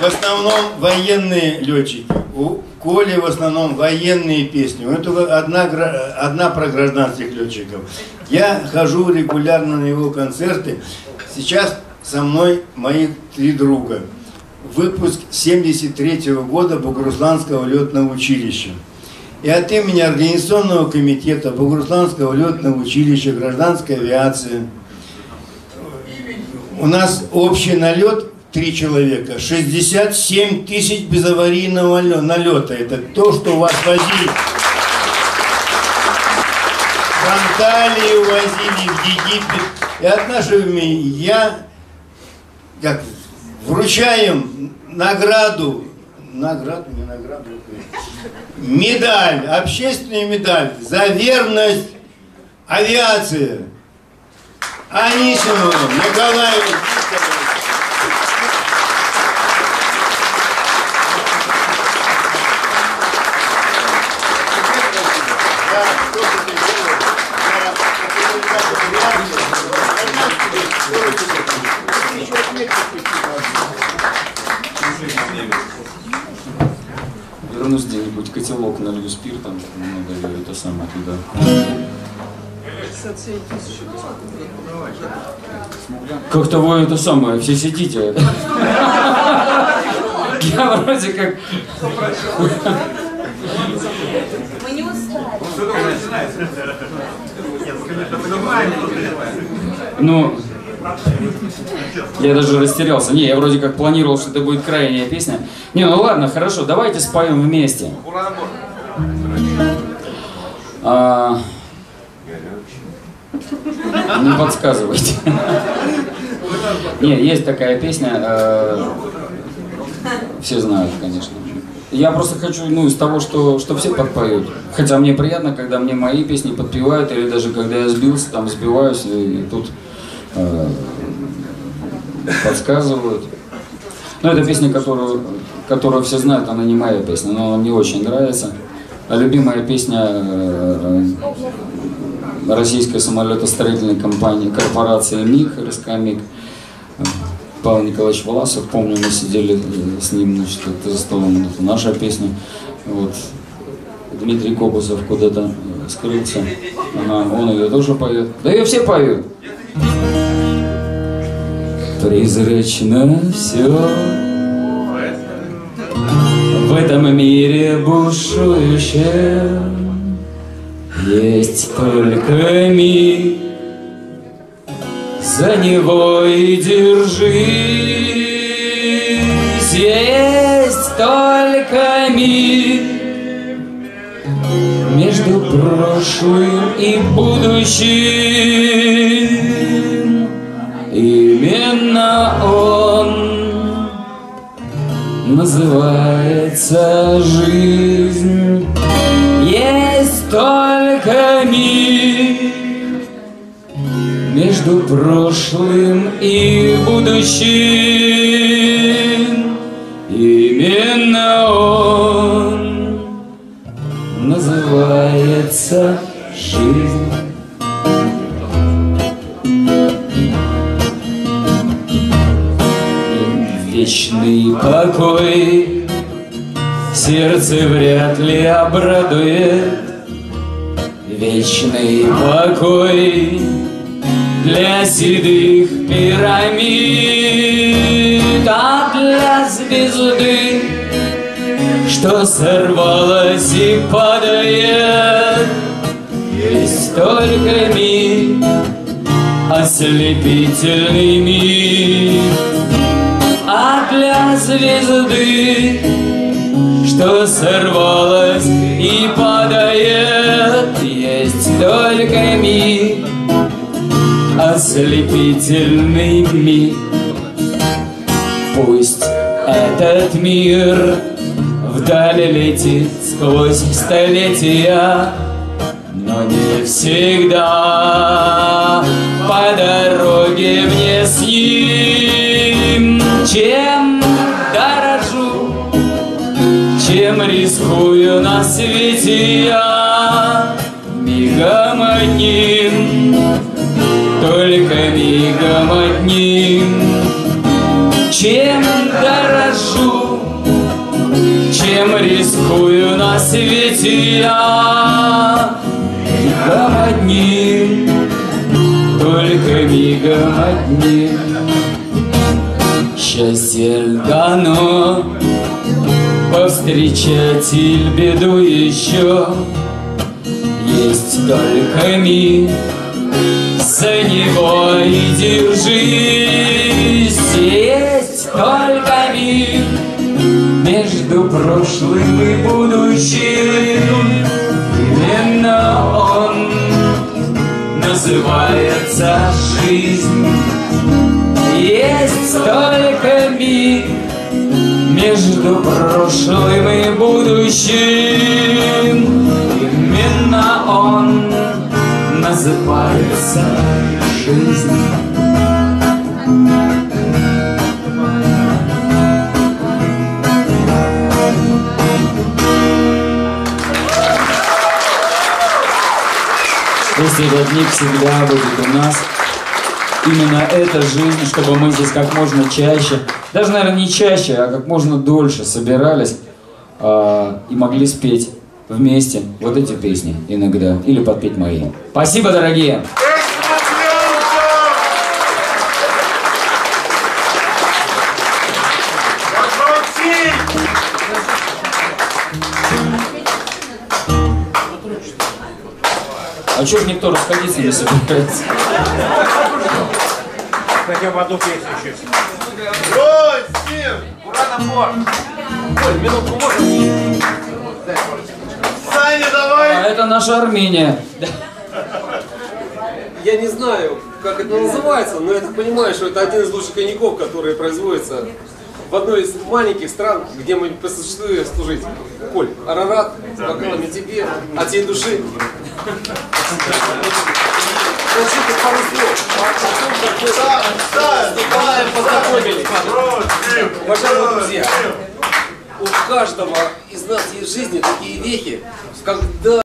в основном военные летчики. У Коли в основном военные песни. Это одна, одна про гражданских летчиков. Я хожу регулярно на его концерты. Сейчас со мной мои три друга. Выпуск 73 -го года Бугурусланского летного училища. И от имени Организационного комитета Бугурусланского летного училища гражданской авиации у нас общий налет три человека, 67 тысяч безаварийного налета. Это то, что у вас возили. В Анталию возили, в Египет. И от нашего имени я как, вручаем награду, награду, не награду, медаль, общественную медаль за верность авиации. Анисимову Николаю Вернусь где-нибудь, котелок налью спиртом, надо это самое туда. Как-то вы это самое, все сидите. Я вроде как... Ну, я даже растерялся. Не, я вроде как планировал, что это будет крайняя песня. Не, ну ладно, хорошо, давайте споем вместе. А... Не подсказывайте. Не, есть такая песня, э, все знают, конечно. Я просто хочу, ну, из того, что, что все подпоют. Хотя мне приятно, когда мне мои песни подпевают, или даже когда я сбился, там сбиваюсь, и, и тут э, подсказывают. Но это песня, которую, которую все знают, она не моя песня, но она мне очень нравится. А любимая песня э, российской самолетостроительной компании, корпорации МИГ, РСК МИГ. Павел Николаевич Власов, помню, мы сидели э, с ним, значит, за столом, это наша песня. Вот. Дмитрий Кобусов куда-то э, скрылся. Ага, он ее тоже поет. Да ее все поют. Призрачно все в этом мире бушующем есть только миг, за него и держись. Есть только миг между прошлым и будущим. Именно он называется жизнь. Между прошлым и будущим. Именно он называется жизнь. Вечный покой сердце вряд ли обрадует Вечный покой для седых пирамид, а для звезды, что сорвалась и падает, есть только миг, ослепительный миг, а для звезды, что сорвалась и падает, есть только миг, ослепительный миг. Пусть этот мир вдали летит сквозь столетия, но не всегда по дороге мне с ним. Чем дорожу, чем рискую на свете я мигом одним только мигом одним. Чем дорожу, Всем рискую на свете я? Мигом одним Только мигом одним Счастье дано иль беду еще. Есть только миг За него и держись. Есть только миг между прошлым и будущим. Именно он называется жизнь. Есть только миг между прошлым и будущим называется жизнь Пусть этот миг всегда будет у нас. Именно эта жизнь, чтобы мы здесь как можно чаще, даже, наверное, не чаще, а как можно дольше собирались э, и могли спеть вместе вот эти песни иногда, или подпеть мои. Спасибо, дорогие! А чё ж никто расходиться не собирается? Хотя бы одну песню еще. Бросим! Ура, набор! Ой, минутку можно? Саня, давай! А это наша Армения. Я не знаю, как это называется, но я так понимаю, что это один из лучших коньяков, которые производятся в одной из маленьких стран, где мы по существу служить. Коль, Арарат, с бокалами тебе, от всей души. Скажите пару слов о том, как мы с Николаем познакомились. Бросим! Уважаемые друзья, каждого из нас есть в жизни такие вехи, когда